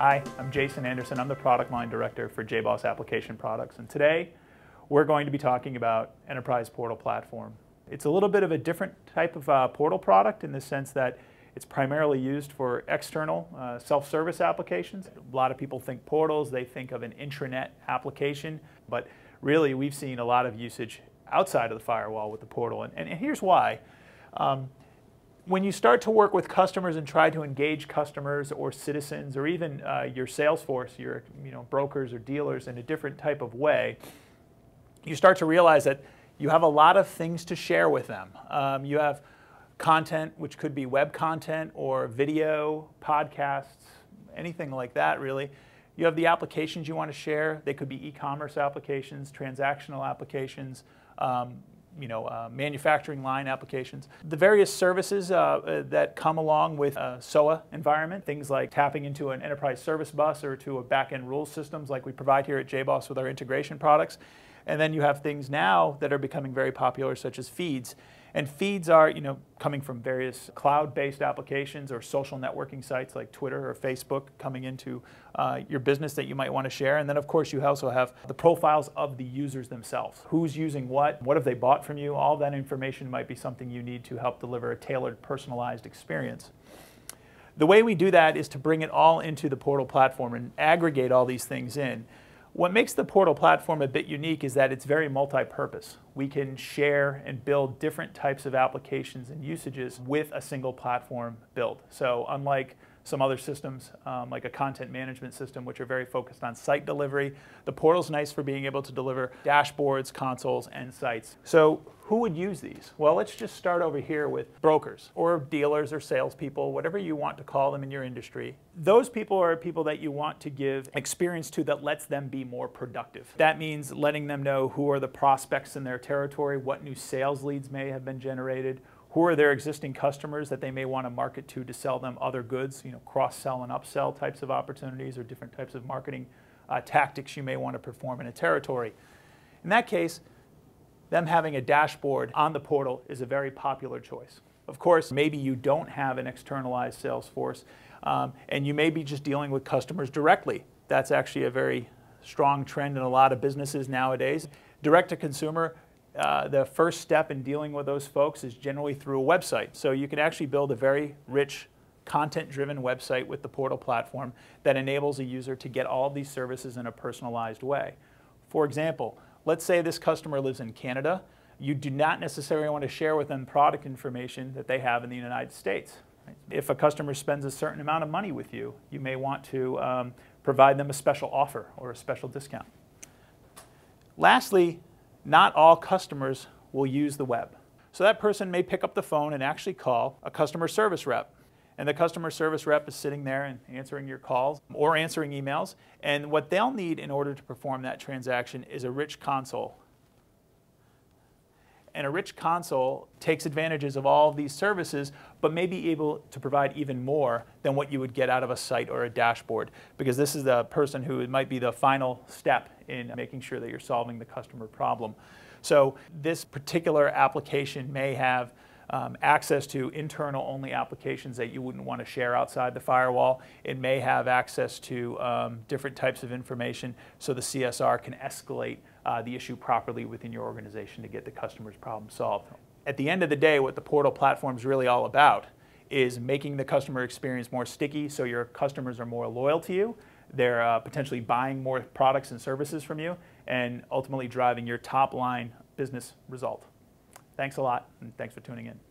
Hi, I'm Jason Andersen. I'm the product line director for JBoss Application Products. And today we're going to be talking about Enterprise Portal Platform. It's a little bit of a different type of uh, portal product in the sense that it's primarily used for external uh, self-service applications. A lot of people think portals, they think of an intranet application, but really we've seen a lot of usage outside of the firewall with the portal. And, and, here's why. Um, when you start to work with customers and try to engage customers or citizens or even uh, your sales force, your you know, brokers or dealers in a different type of way, you start to realize that you have a lot of things to share with them. Um, you have content, which could be web content or video, podcasts, anything like that really. You have the applications you want to share. They could be e-commerce applications, transactional applications, um, you know, uh, manufacturing line applications. The various services uh, uh that come along with a SOA environment, things like tapping into an enterprise service bus or to a back-end rules systems like we provide here at JBoss with our integration products. And then you have things now that are becoming very popular such as feeds. And feeds are, you know, coming from various cloud-based applications or social networking sites like Twitter or Facebook coming into uh, your business that you might want to share. And then, of course, you also have the profiles of the users themselves. Who's using what? What have they bought from you? All that information might be something you need to help deliver a tailored, personalized experience. The way we do that is to bring it all into the portal platform and aggregate all these things in. What makes the portal platform a bit unique is that it's very multi-purpose. We can share and build different types of applications and usages with a single platform build. So unlike some other systems, um, like a content management system, which are very focused on site delivery. The portal's nice for being able to deliver dashboards, consoles, and sites. So who would use these? Well, let's just start over here with brokers or dealers or salespeople, whatever you want to call them in your industry. Those people are people that you want to give experience to that lets them be more productive. That means letting them know who are the prospects in their territory, what new sales leads may have been generated, who are their existing customers that they may want to market to to sell them other goods, you know, cross-sell and upsell types of opportunities or different types of marketing uh, tactics you may want to perform in a territory. In that case, them having a dashboard on the portal is a very popular choice. Of course, maybe you don't have an externalized sales force um, and you may be just dealing with customers directly. That's actually a very strong trend in a lot of businesses nowadays. Direct to consumer uh, the first step in dealing with those folks is generally through a website. So you can actually build a very rich content-driven website with the portal platform that enables a user to get all of these services in a personalized way. For example, let's say this customer lives in Canada. You do not necessarily want to share with them product information that they have in the United States. If a customer spends a certain amount of money with you, you may want to um, provide them a special offer or a special discount. Lastly, not all customers will use the web. So that person may pick up the phone and actually call a customer service rep. And the customer service rep is sitting there and answering your calls or answering emails. And what they'll need in order to perform that transaction is a rich console. And a rich console takes advantages of all of these services, but may be able to provide even more than what you would get out of a site or a dashboard, because this is the person who might be the final step in making sure that you're solving the customer problem. So this particular application may have um, access to internal only applications that you wouldn't want to share outside the firewall. It may have access to um, different types of information so the CSR can escalate uh, the issue properly within your organization to get the customer's problem solved. At the end of the day, what the portal platform is really all about is making the customer experience more sticky so your customers are more loyal to you they're uh, potentially buying more products and services from you and ultimately driving your top line business result. Thanks a lot, and thanks for tuning in.